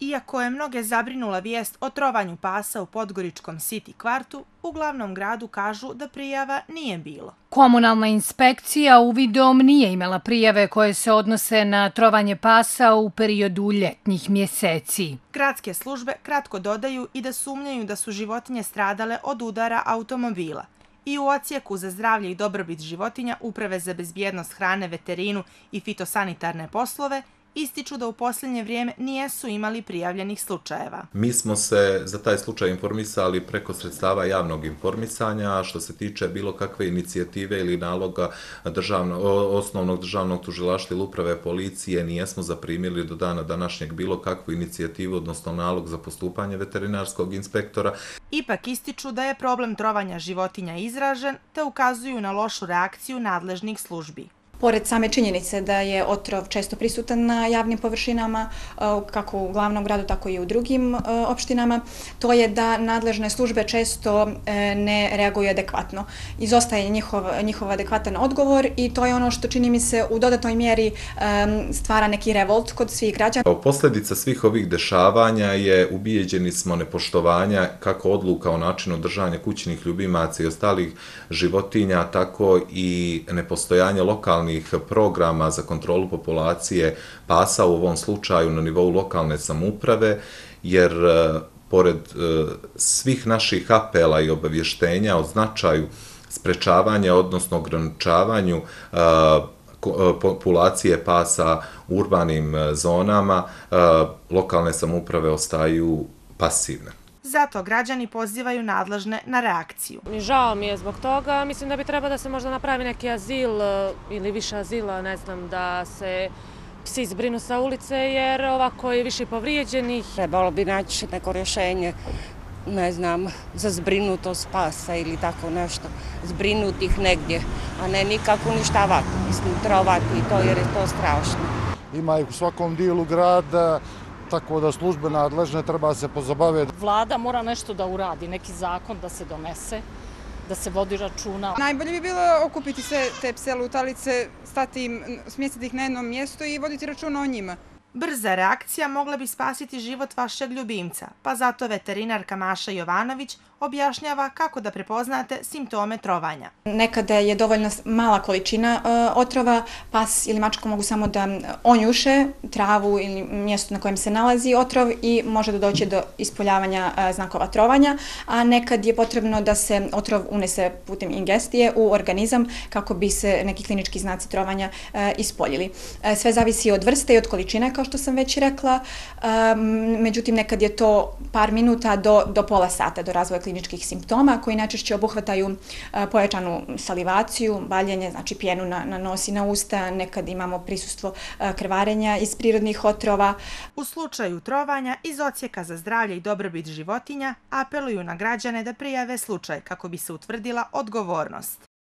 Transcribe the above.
Iako je mnoge zabrinula vijest o trovanju pasa u Podgoričkom City kvartu, u glavnom gradu kažu da prijava nije bilo. Komunalna inspekcija u videom nije imala prijave koje se odnose na trovanje pasa u periodu ljetnjih mjeseci. Gradske službe kratko dodaju i da sumnjaju da su životinje stradale od udara automobila. I u ocijeku za zdravlje i dobrobit životinja Uprave za bezbjednost hrane, veterinu i fitosanitarne poslove ističu da u posljednje vrijeme nijesu imali prijavljenih slučajeva. Mi smo se za taj slučaj informisali preko sredstava javnog informisanja, što se tiče bilo kakve inicijative ili naloga državno, osnovnog državnog tužilaštva ili uprave policije, nijesmo zaprimili do dana današnjeg bilo kakvu inicijativu, odnosno nalog za postupanje veterinarskog inspektora. Ipak ističu da je problem trovanja životinja izražen, te ukazuju na lošu reakciju nadležnih službi. Pored same činjenice da je otrov često prisutan na javnim površinama, e, kako u glavnom gradu, tako i u drugim e, opštinama, to je da nadležne službe često e, ne reaguju adekvatno. Izostaje njihov, njihov adekvatan odgovor i to je ono što čini mi se u dodatnoj mjeri stvara neki revolt kod svih građana. Posljedica svih ovih dešavanja je ubijeđeni smo nepoštovanja kako odluka o načinu držanja kućnih ljubimaca i ostalih životinja, tako i nepostojanje lokalnih nacionalnih programa za kontrolu populacije pasa u ovom slučaju na nivou lokalne samuprave, jer e, pored e, svih naših apela i obavještenja o značaju sprečavanja, odnosno ograničavanju e, populacije pasa u urbanim zonama, lokalne samuprave ostaju pasivne. Zato građani pozivaju nadležne na reakciju. Žao mi je zbog toga. Mislim da bi treba da se možda napravi neki azil e, ili više azila, ne znam, da se psi zbrinu sa ulice, jer ovako je više povrijeđenih. Trebalo bi naći neko rješenje, ne znam, za zbrinutost pasa ili tako nešto. Zbrinutih negdje, a ne nikako uništavati, mislim, trovati to, jer je to strašno. Ima ih u svakom dijelu grada, tako da službe nadležne treba se pozabave. Vlada mora nešto da uradi, neki zakon da se donese, da se vodi računa. Najbolje bi bilo okupiti sve te pse lutalice, stati im, smjestiti ih na jednom mjestu i voditi računa o njima. Brza reakcija mogla bi spasiti život vašeg ljubimca, pa zato veterinarka Maša Jovanović objašnjava kako da prepoznate simptome trovanja. Nekada je dovoljno mala količina e, otrova, pas ili mačka mogu samo da onjuše travu ili mjesto na kojem se nalazi otrov i može da doće do ispoljavanja e, znakova trovanja, a nekad je potrebno da se otrov unese putem ingestije u organizam kako bi se neki klinički znaci trovanja e, ispoljili. Sve zavisi od vrste i od količine, kao što sam već rekla, međutim nekad je to par minuta do, do pola sata do razvoja kliničkih simptoma koji najčešće obuhvataju e, pojačanu salivaciju, baljenje, znači pjenu na, na nos i na usta, nekad imamo prisustvo e, krvarenja iz prirodnih otrova. U slučaju trovanja iz ocijeka za zdravlje i dobrobit životinja apeluju na građane da prijave slučaj kako bi se utvrdila odgovornost.